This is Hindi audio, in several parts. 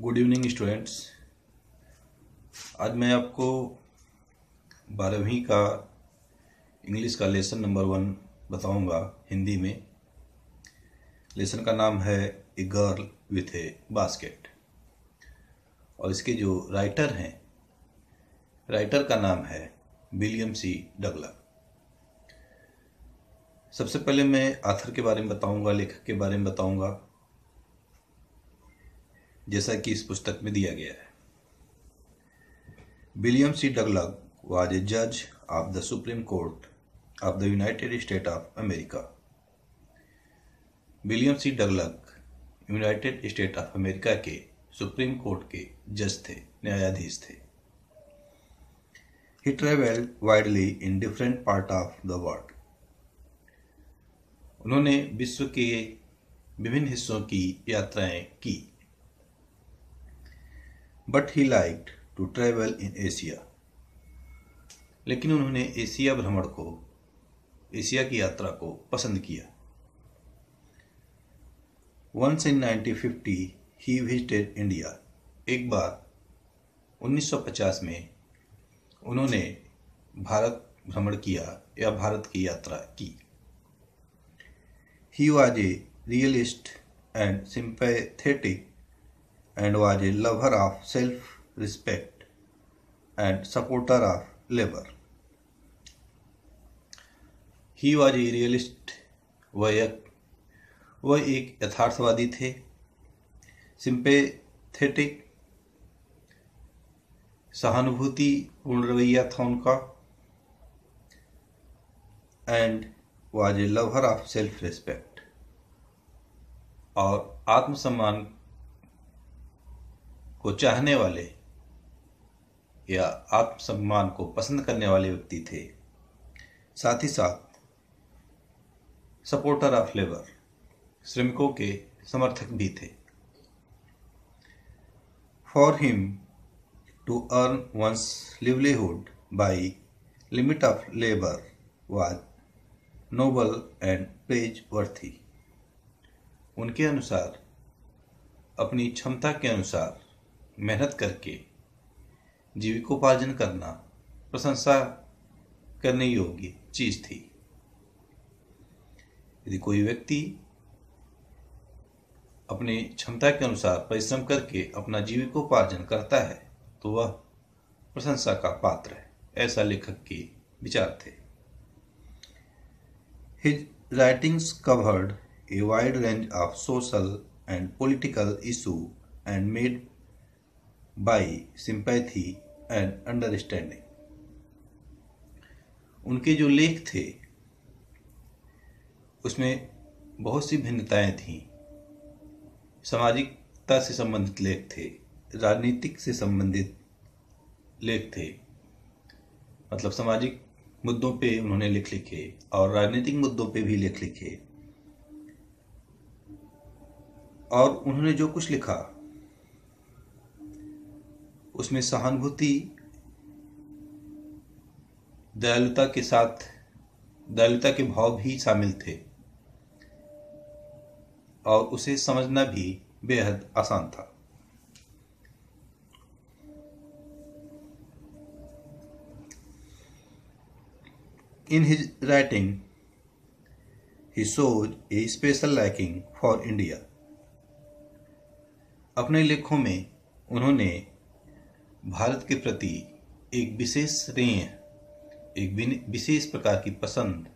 गुड इवनिंग स्टूडेंट्स आज मैं आपको बारहवीं का इंग्लिश का लेसन नंबर वन बताऊँगा हिंदी में। लेसन का नाम है a girl with a basket और इसके जो राइटर हैं राइटर का नाम है विलियम सी डगला सबसे पहले मैं आथर के बारे में बताऊँगा, लेखक के बारे में बताऊँगा। जैसा कि इस पुस्तक में दिया गया है। विलियम सी डगलग वाज ए जज of the Supreme Court of the United State of America William C Douglas United State of America के सुप्रीम कोर्ट के जज थे, न्यायाधीश थे। He travelled widely in different part of the world उन्होंने विश्व के विभिन्न हिस्सों की यात्राएँ की। But he like to travel in Asia लेकिन उन्होंने एशिया भ्रमण को, एशिया की यात्रा को पसंद किया। Once in 1950 he visited India एक बार 1950 में उन्होंने भारत भ्रमण किया या भारत की यात्रा की। He was a realist and sympathetic and was a lover of self respect and supporter of labor. He was a realist वह वह एक यथार्थवादी थे सिंपेथेटिक सहानुभूति पूर्ण रवैया था उनका and was a lover of self respect और आत्मसम्मान को चाहने वाले या आत्मसम्मान को पसंद करने वाले व्यक्ति थे। साथ ही साथ सपोर्टर ऑफ़ लेबर श्रमिकों के समर्थक भी थे। For him to earn one's livelihood by limit of labour was noble and praiseworthy उनके अनुसार, अपनी क्षमता के अनुसार मेहनत करके जीविकोपार्जन करना प्रशंसा करने योग्य चीज़ थी। यदि कोई व्यक्ति अपनी क्षमता के अनुसार परिश्रम करके अपना जीविकोपार्जन करता है तो वह प्रशंसा का पात्र है, ऐसा लेखक के विचार थे। His writings covered a wide range of social and political issue and made by sympathy and understanding उनके जो लेख थे, उसमें बहुत सी भिन्नताएँ थीं। सामाजिकता से संबंधित लेख थे, राजनीतिक से संबंधित लेख थे। मतलब सामाजिक मुद्दों पे उन्होंने लिख लिखे और राजनीतिक मुद्दों पे भी लिख लिखे। और उन्होंने जो कुछ लिखा उसमें सहानुभूति, दयालुता के साथ, दयालुता के भाव भी शामिल थे। और उसे समझना भी बेहद आसान था। In his writing he shows a special liking for India अपने लेखों में उन्होंने भारत के प्रति एक विशेष स्नेह एक विशेष प्रकार की पसंद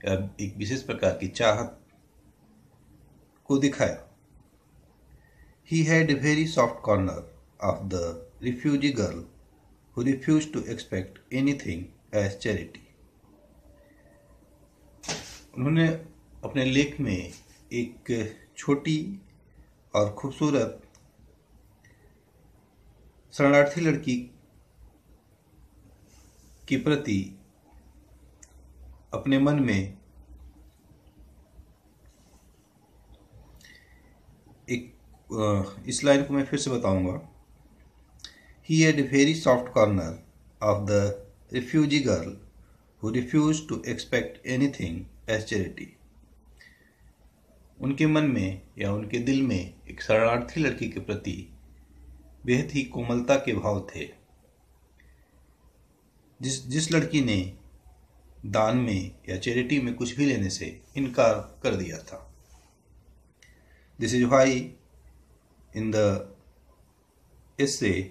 या एक विशेष प्रकार की चाहत को दिखाया। He had very soft corner of the refugee girl who refuse to expect anything as charity उन्होंने अपने लेख में एक छोटी और खूबसूरत शरणार्थी लड़की के प्रति अपने मन में एक इस लाइन को मैं फिर से बताऊँगा। He had a very soft corner of the refugee girl who refuse to expect anything as charity उनके मन में या उनके दिल में एक शरणार्थी लड़की के प्रति बेहद ही कोमलता के भाव थे। जिस जिस लड़की ने दान में या चैरिटी में कुछ भी लेने से इनकार कर दिया था। This is why in the essay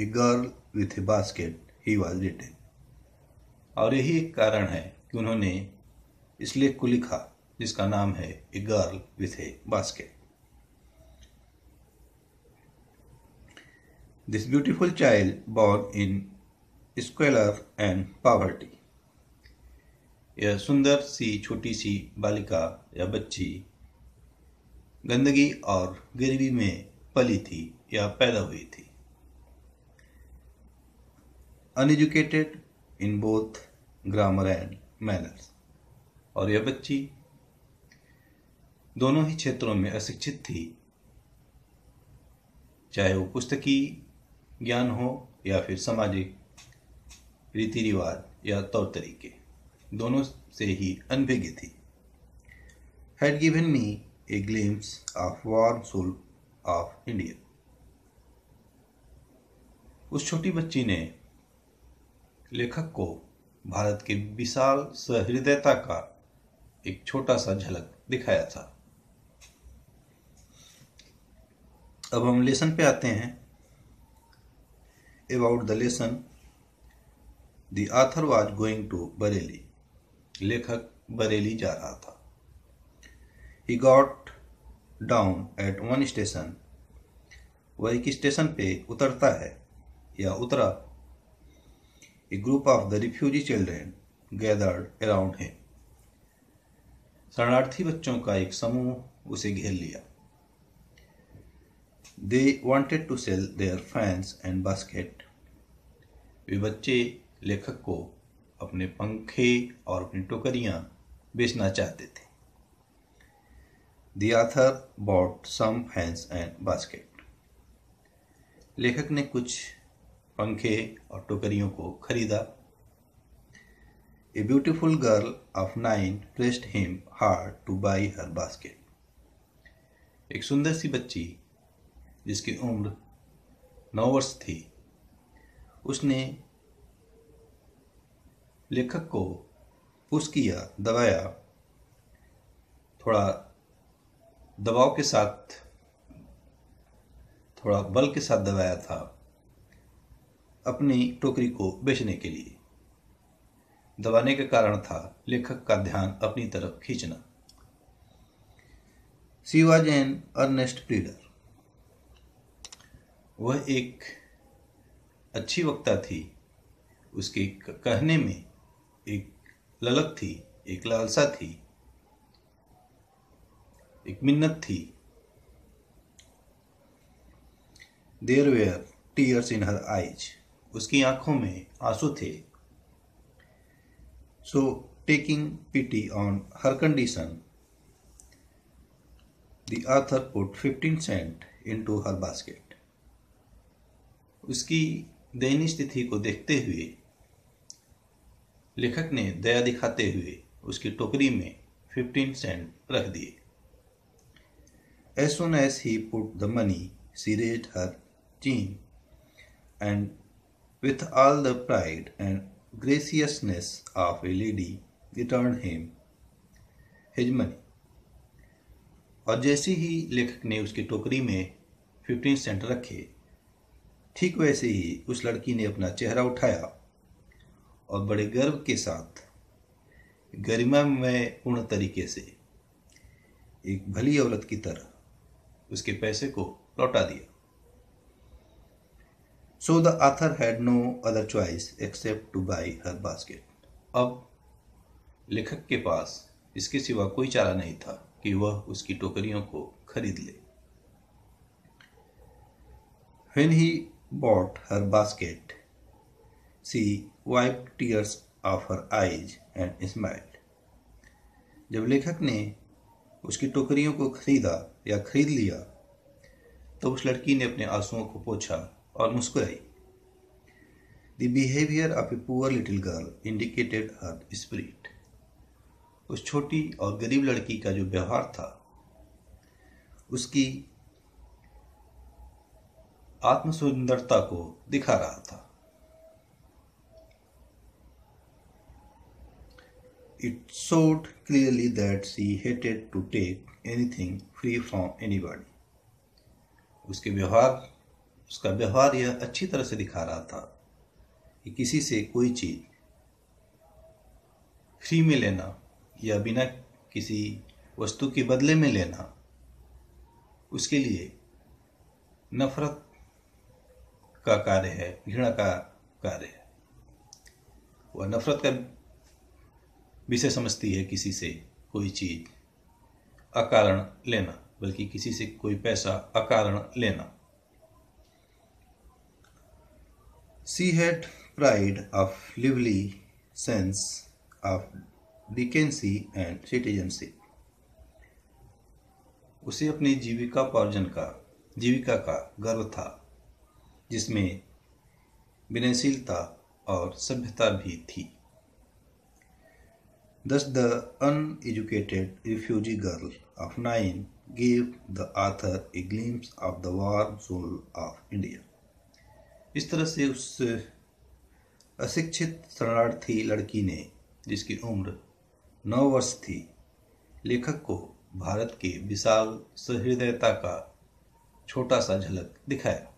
a girl with a basket he was written और यही एक कारण है कि उन्होंने इस लेख को लिखा, जिसका नाम है a girl with a basket this beautiful child born in squalor and poverty यह सुंदर सी छोटी सी बालिका या बच्ची गंदगी और गरीबी में पली थी या पैदा हुई थी uneducated in both grammar and manners और यह बच्ची दोनों ही क्षेत्रों में अशिक्षित थी चाहे वो पुस्तकी ज्ञान हो या फिर सामाजिक रीति रिवाज या तौर तरीके, दोनों से ही अनभिज्ञ थी। Had given me a glimpse of warm soul of India उस छोटी बच्ची ने लेखक को भारत के विशाल सहृदयता का एक छोटा सा झलक दिखाया था। अब हम लेसन पे आते हैं। About the lesson the author was going to Bareilly लेखक बरेली जा रहा था। He got down at one station वह एक स्टेशन पे उतरता है? या उतरा? A group of the refugee children gathered around him शरणार्थी बच्चों का एक समूह उसे घेर लिया। They wanted to sell their fans and basket वे बच्चे लेखक को अपने पंखे और अपनी टोकरियाँ बेचना चाहते थे। The author bought some fans and basket लेखक ने कुछ पंखे और टोकरियों को खरीदा। A beautiful girl of nine pressed him hard to buy her basket एक सुंदर सी बच्ची जिसकी उम्र नौ वर्ष थी। उसने लेखक को पुश किया, दबाया। थोड़ा दबाव के साथ, थोड़ा बल के साथ दबाया था अपनी टोकरी को बेचने के लिए। दबाने का कारण था लेखक का ध्यान अपनी तरफ़ खींचना। सी जैन अर्नेस्ट प्रीडर। वह एक अच्छी वक्ता थी। उसके कहने में एक ललक थी, एक लालसा थी, एक मिन्नत थी। There were tears in her eyes उसकी आँखों में आँसू थे। So taking pity on her condition, the author put fifteen cent into her basket. उसकी दयनीय स्थिति को देखते हुए लेखक ने दया दिखाते हुए उसकी टोकरी में फिफ्टीन सेंट रख दिए as soon as he put the money she red her chin and with all the pride and graciousness of a lady, returned him his money. और जैसे ही लेखक ने उसकी टोकरी में फिफ्टीन सेंट रखे ठीक वैसे ही उस लड़की ने अपना चेहरा उठाया और बड़े गर्व के साथ, गरिमा में पूर्ण तरीके से एक भली औरत की तरह उसके पैसे को लौटा दिया। So the author had no other choice except to buy her basket अब लेखक के पास इसके सिवा कोई चारा नहीं था कि वह उसकी टोकरियों को खरीद ले। When he bought her basket, she wiped tears of her eyes and smiled. जब लेखक ने उसकी टोकरियों को खरीदा या खरीद लिया तो उस लड़की ने अपने आंसुओं को पोछा और मुस्कुराई। The behaviour of a poor little girl indicated her spirit उस छोटी और गरीब लड़की का जो व्यवहार था उसकी आत्म सुंदरता को दिखा रहा था It showed clearly that she hated to take anything free from anybody. उसके व्यवहार, उसका व्यवहार यह अच्छी तरह से दिखा रहा था कि किसी से कोई चीज़ फ्री में लेना या बिना किसी वस्तु के बदले में लेना, उसके लिए नफरत का कार्य है, घृणा का कार्य है। वह नफरत का विषय समझती है किसी से कोई चीज़, अकारण लेना, बल्कि किसी से कोई पैसा, अकारण लेना। She had pride of lively sense of decency and citizenship उसे अपनी जीविका उपार्जन का, जीविका का गर्व था। जिसमें विनयशीलता और सभ्यता भी थी Thus, the uneducated refugee girl of nine gave the author a glimpse of the warm soul of India. इस तरह से उस अशिक्षित शरणार्थी लड़की ने जिसकी उम्र नौ वर्ष थी लेखक को भारत के विशाल सहृदयता का छोटा सा झलक दिखाया